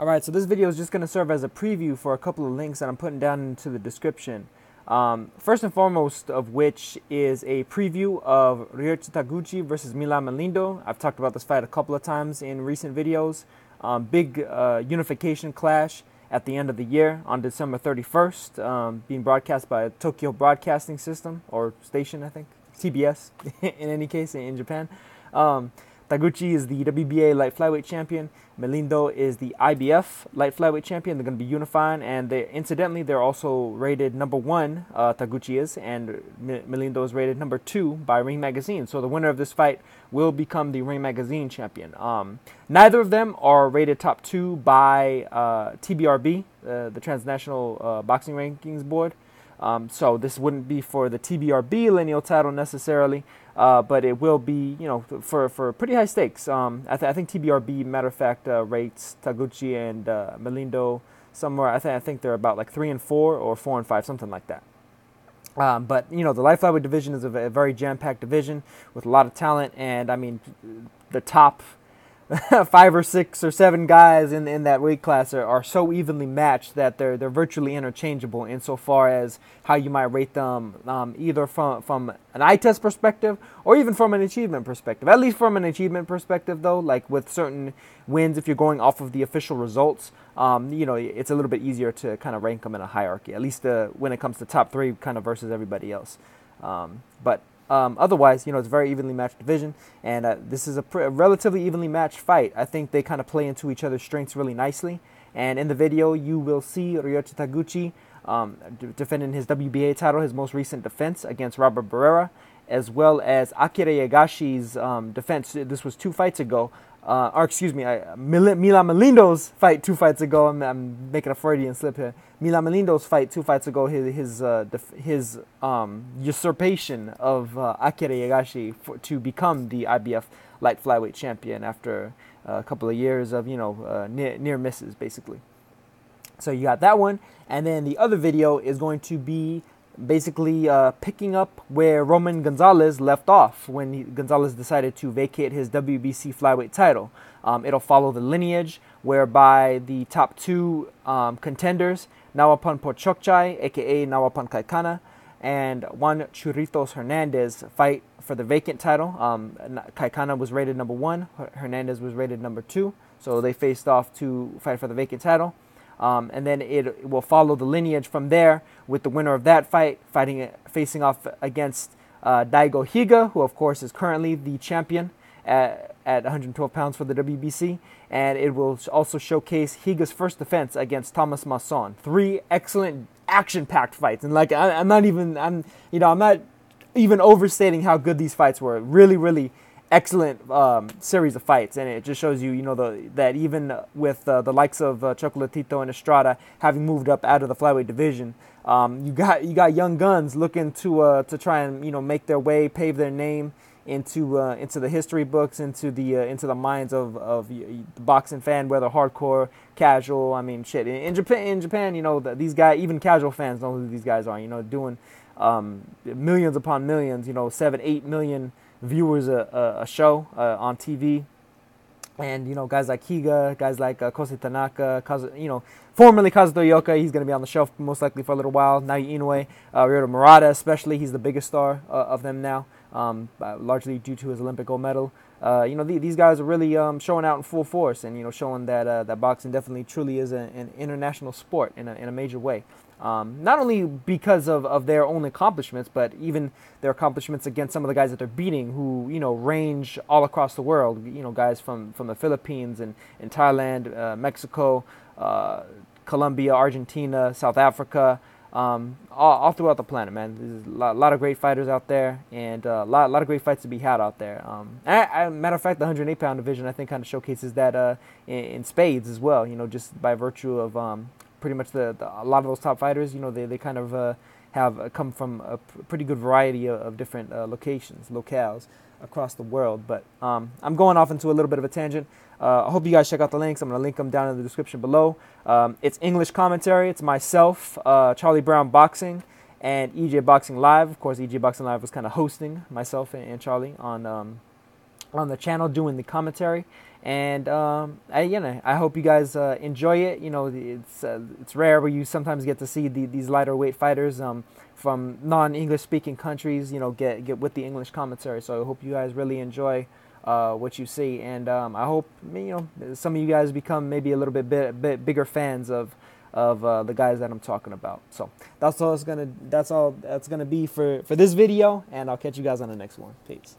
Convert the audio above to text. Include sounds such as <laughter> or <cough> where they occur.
Alright, so this video is just going to serve as a preview for a couple of links that I'm putting down into the description. Um, first and foremost of which is a preview of Ryoichi Taguchi versus Milan Melindo. I've talked about this fight a couple of times in recent videos. Um, big uh, unification clash at the end of the year on December 31st, um, being broadcast by Tokyo Broadcasting System, or station, I think, TBS <laughs> in any case, in Japan. Taguchi is the WBA light flyweight champion. Melindo is the IBF light flyweight champion. They're going to be unifying, and they, incidentally, they're also rated number one. Uh, Taguchi is, and Melindo is rated number two by Ring Magazine. So the winner of this fight will become the Ring Magazine champion. Um, neither of them are rated top two by uh, TBRB, uh, the Transnational uh, Boxing Rankings Board. Um, so this wouldn't be for the TBRB lineal title necessarily, uh, but it will be, you know, for, for pretty high stakes. Um, I, th- I, think TBRB, matter of fact, uh, rates Taguchi and uh, Melindo somewhere. I, th- I think they're about like three and four or four and five, something like that. Um, but you know, the light flyweight division is a, a very jam-packed division with a lot of talent, and I mean, the top <laughs> five or six or seven guys in in that weight class are, are so evenly matched that they're they're virtually interchangeable insofar as how you might rate them um, either from from an eye test perspective or even from an achievement perspective. At least from an achievement perspective, though, like with certain wins, if you're going off of the official results, um, you know it's a little bit easier to kind of rank them in a hierarchy. At least uh, when it comes to top three, kind of versus everybody else. Um, but um, otherwise, you know, it's very evenly matched division, and uh, this is a, pr- a, relatively evenly matched fight. I think they kind of play into each other's strengths really nicely. And in the video, you will see Ryoichi Taguchi um, d- defending his WBA title, his most recent defense against Robert Barrera, as well as Akira Yaegashi's um, defense. This was two fights ago uh, or excuse me, I, Mil- Milan Melindo's fight two fights ago. I'm, I'm, making a Freudian slip here. Milan Melindo's fight two fights ago. His his uh, def- his um, usurpation of uh, Akira Yaegashi for, to become the IBF light flyweight champion after a couple of years of you know uh, near, near misses basically. So you got that one, and then the other video is going to be basically uh, picking up where Roman Gonzalez left off when he, Gonzalez decided to vacate his WBC flyweight title. Um, it'll follow the lineage whereby the top two um, contenders, Nawapan Pochokchai, aka Nawapan Kaikana, and Juan Churritos Hernandez fight for the vacant title. Um, Kaikana was rated number one, Hernandez was rated number two, so they faced off to fight for the vacant title. Um, and then it will follow the lineage from there with the winner of that fight fighting facing off against uh, Daigo Higa, who of course is currently the champion at, at 112 pounds for the WBC, and it will also showcase Higa's first defense against Thomas Masson. Three excellent action-packed fights, and like I, I'm not even I'm you know I'm not even overstating how good these fights were. Really, really excellent um, series of fights, and it just shows you, you know, the, that even with uh, the likes of uh, Chocolatito and Estrada having moved up out of the flyweight division, um, you got you got young guns looking to uh, to try and you know make their way, pave their name into uh, into the history books, into the uh, into the minds of of the boxing fan, whether hardcore, casual. I mean, shit. In, in Japan, in Japan, you know, the, these guys, even casual fans know who these guys are. You know, doing um, millions upon millions. You know, seven, eight million viewers a, a, show uh, on TV. And, you know, guys like Higa, guys like uh, Kosei Tanaka, Kazu, you know, formerly Kazuto Ioka, he's going to be on the shelf most likely for a little while. Naoya Inoue, uh, Ryota Murata especially, he's the biggest star uh, of them now, um, uh, largely due to his Olympic gold medal. Uh, you know, the, these guys are really um, showing out in full force and, you know, showing that, uh, that boxing definitely truly is a, an international sport in a, in a major way. Um, not only because of, of their own accomplishments, but even their accomplishments against some of the guys that they're beating, who you know range all across the world. You know, guys from, from the Philippines and, and Thailand, uh, Mexico, uh, Colombia, Argentina, South Africa, um, all, all, throughout the planet, man. There's a lot, lot of great fighters out there, and a uh, lot, lot of great fights to be had out there. Um, I, matter of fact, the 108 pound division I think kind of showcases that uh, in, in, spades as well. You know, just by virtue of um, pretty much the, the, a lot of those top fighters, you know, they, they kind of uh, have uh, come from a pretty good variety of, of different uh, locations, locales across the world. But um, I'm going off into a little bit of a tangent. Uh, I hope you guys check out the links. I'm going to link them down in the description below. Um, it's English commentary. It's myself, Charlie Brown Boxing, and EJ Boxing Live. Of course, EJ Boxing Live was kind of hosting myself and, and Charlie on um, on the channel doing the commentary. And um, I, you know, I hope you guys uh, enjoy it. You know, it's uh, it's rare where you sometimes get to see the, these lighter weight fighters um, from non-English speaking countries. You know, get get with the English commentary. So I hope you guys really enjoy uh, what you see, and um, I hope you know some of you guys become maybe a little bit bit, bit bigger fans of of uh, the guys that I'm talking about. So that's all it's gonna that's all that's gonna be for for this video, and I'll catch you guys on the next one. Peace.